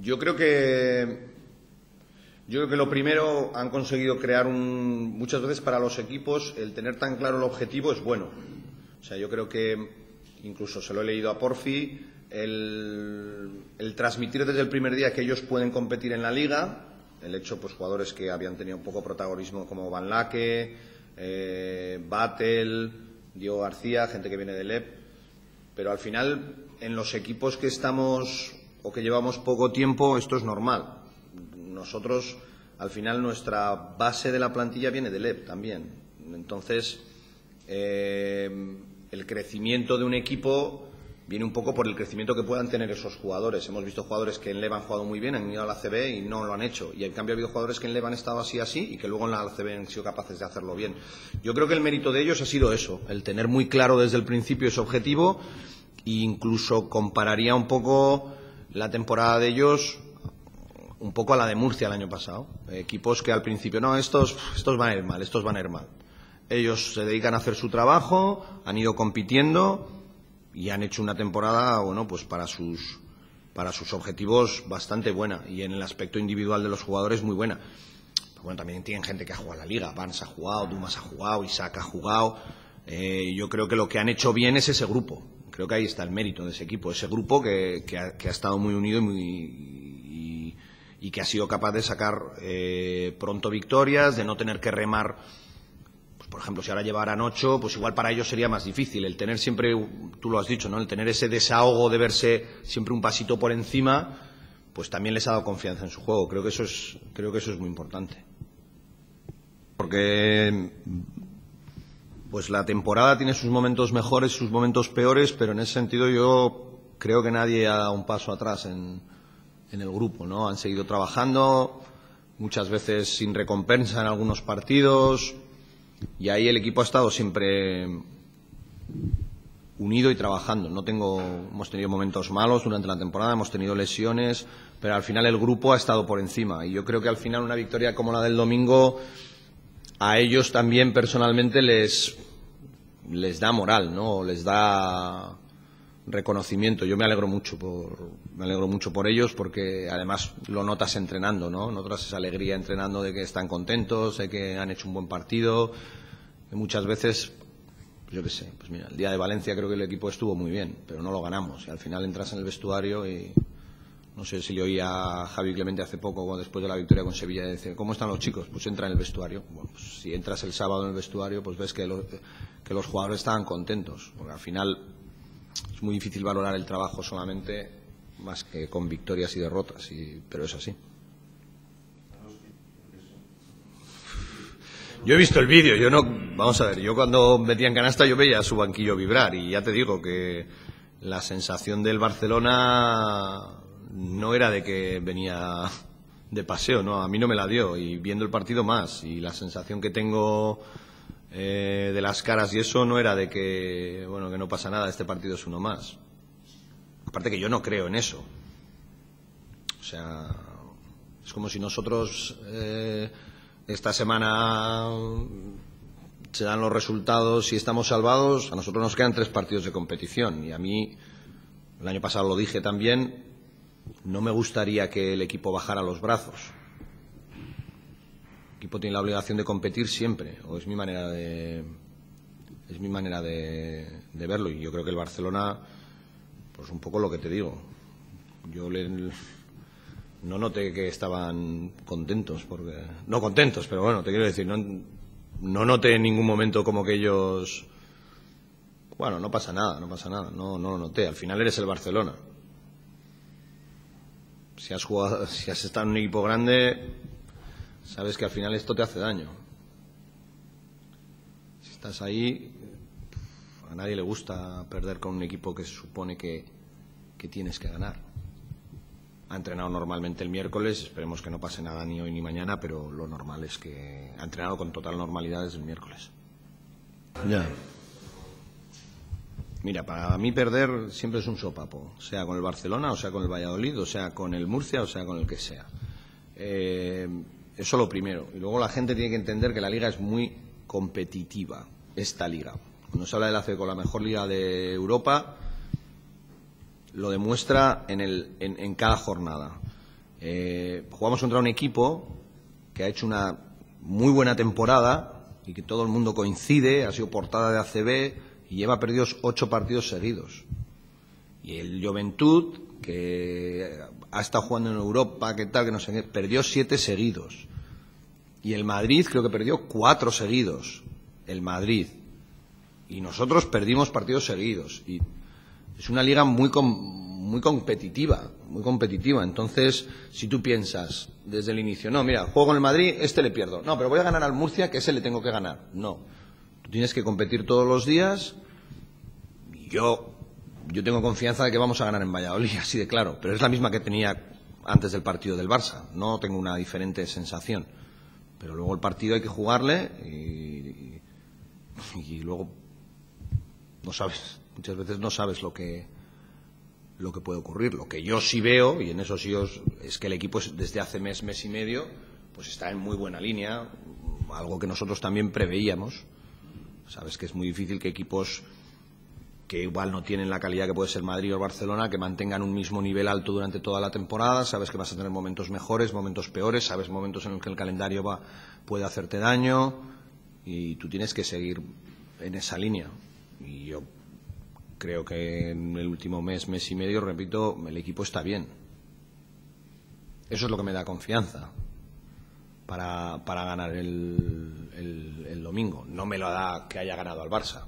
Yo creo que yo creo que lo primero han conseguido crear un muchas veces para los equipos el tener tan claro el objetivo es bueno. O sea, yo creo que incluso se lo he leído a Porfi el, transmitir desde el primer día que ellos pueden competir en la liga, el hecho pues jugadores que habían tenido un poco protagonismo como Van Laque, eh, Battle, Diego García, gente que viene del EP, pero al final en los equipos que estamos o que llevamos poco tiempo esto es normal. Nosotros al final nuestra base de la plantilla viene del EP también. Entonces eh, el crecimiento de un equipo viene un poco por el crecimiento que puedan tener esos jugadores. Hemos visto jugadores que en Leva han jugado muy bien, han ido a la CB y no lo han hecho. Y en cambio ha habido jugadores que en Leva han estado así así y que luego en la CB han sido capaces de hacerlo bien. Yo creo que el mérito de ellos ha sido eso, el tener muy claro desde el principio ese objetivo e incluso compararía un poco la temporada de ellos un poco a la de Murcia el año pasado. Equipos que al principio, no, estos, estos van a ir mal, estos van a ir mal. Ellos se dedican a hacer su trabajo, han ido compitiendo y han hecho una temporada, bueno, pues para sus, para sus objetivos bastante buena y en el aspecto individual de los jugadores muy buena. bueno, también tienen gente que ha jugado la liga, Vance ha jugado, Dumas ha jugado, Isaac ha jugado. Eh, yo creo que lo que han hecho bien es ese grupo. Creo que ahí está el mérito de ese equipo, ese grupo que, que, ha, estado muy unido y, que ha sido capaz de sacar eh, pronto victorias, de no tener que remar por ejemplo, si ahora llevaran ocho, pues igual para ellos sería más difícil. El tener siempre, tú lo has dicho, ¿no? El tener ese desahogo de verse siempre un pasito por encima, pues también les ha dado confianza en su juego. Creo que eso es, creo que eso es muy importante. Porque pues la temporada tiene sus momentos mejores, sus momentos peores, pero en ese sentido yo creo que nadie ha dado un paso atrás en, en el grupo, ¿no? Han seguido trabajando, muchas veces sin recompensa en algunos partidos, y ahí el equipo ha estado siempre unido y trabajando. No tengo, hemos tenido momentos malos durante la temporada, hemos tenido lesiones, pero al final el grupo ha estado por encima. Y yo creo que al final una victoria como la del domingo a ellos también personalmente les, les da moral, ¿no? Les da reconocimiento. Yo me alegro mucho por me alegro mucho por ellos porque además lo notas entrenando, ¿no? Notas esa alegría entrenando de que están contentos, de que han hecho un buen partido. Muchas veces, yo qué sé, pues mira, el día de Valencia creo que el equipo estuvo muy bien, pero no lo ganamos. Y al final entras en el vestuario y no sé si le oí a Javi Clemente hace poco, después de la victoria con Sevilla, dice, ¿cómo están los chicos? Pues entra en el vestuario. Bueno, pues si entras el sábado en el vestuario, pues ves que, lo, que los jugadores estaban contentos. Porque al final es muy difícil valorar el trabajo solamente más que con victorias y derrotas, pero es así. Yo he visto el vídeo, yo no, vamos a ver, yo cuando metía en canasta yo veía su banquillo vibrar y ya te digo que la sensación del Barcelona no era de que venía de paseo, no, a mí no me la dio y viendo el partido más y la sensación que tengo eh, de las caras y eso no era de que, bueno, que no pasa nada, este partido es uno más. Aparte que yo no creo en eso. O sea, es como si nosotros eh, esta semana se dan los resultados y estamos salvados, a nosotros nos quedan tres partidos de competición y a mí, el año pasado lo dije también, no me gustaría que el equipo bajara los brazos. Equipo tiene la obligación de competir siempre, o es mi manera de es mi manera de, de verlo. Y yo creo que el Barcelona pues un poco lo que te digo. Yo le, no noté que estaban contentos porque no contentos pero bueno te quiero decir no, no noté en ningún momento como que ellos bueno no pasa nada no pasa nada no no lo noté. Al final eres el Barcelona si has jugado si has estado en un equipo grande sabes que al final esto te hace daño. Si estás ahí, a nadie le gusta perder con un equipo que se supone que, que tienes que ganar. Ha entrenado normalmente el miércoles, esperemos que no pase nada ni hoy ni mañana, pero lo normal es que ha entrenado con total normalidad desde el miércoles. Ya. Mira, para mí perder siempre es un sopapo, sea con el Barcelona, o sea con el Valladolid, o sea con el Murcia, o sea con el que sea. Eh, eso lo primero. Y luego la gente tiene que entender que la liga es muy competitiva, esta liga. Cuando se habla de la CECO, la mejor liga de Europa, lo demuestra en, el, en, en cada jornada. Eh, jugamos contra un equipo que ha hecho una muy buena temporada y que todo el mundo coincide, ha sido portada de ACB y lleva perdidos ocho partidos seguidos. Y el Juventud, que ha estado jugando en Europa, que tal, que no sé qué, perdió siete seguidos. Y el Madrid creo que perdió cuatro seguidos. El Madrid. Y nosotros perdimos partidos seguidos. Y es una liga muy, muy competitiva, muy competitiva. Entonces, si tú piensas desde el inicio, no, mira, juego con el Madrid, este le pierdo. No, pero voy a ganar al Murcia, que ese le tengo que ganar. No. Tienes que competir todos los días. Yo, yo tengo confianza de que vamos a ganar en Valladolid, así de claro. Pero es la misma que tenía antes del partido del Barça. No tengo una diferente sensación. Pero luego el partido hay que jugarle y, y luego no sabes muchas veces no sabes lo que lo que puede ocurrir. Lo que yo sí veo, y en eso sí os, es que el equipo desde hace mes, mes y medio, pues está en muy buena línea, algo que nosotros también preveíamos. Sabes que es muy difícil que equipos que igual no tienen la calidad que puede ser Madrid o Barcelona, que mantengan un mismo nivel alto durante toda la temporada, sabes que vas a tener momentos mejores, momentos peores, sabes momentos en los que el calendario va, puede hacerte daño y tú tienes que seguir en esa línea. Y yo creo que en el último mes, mes y medio, repito, el equipo está bien. Eso es lo que me da confianza para, para ganar el, el, el domingo. No me lo da que haya ganado al Barça.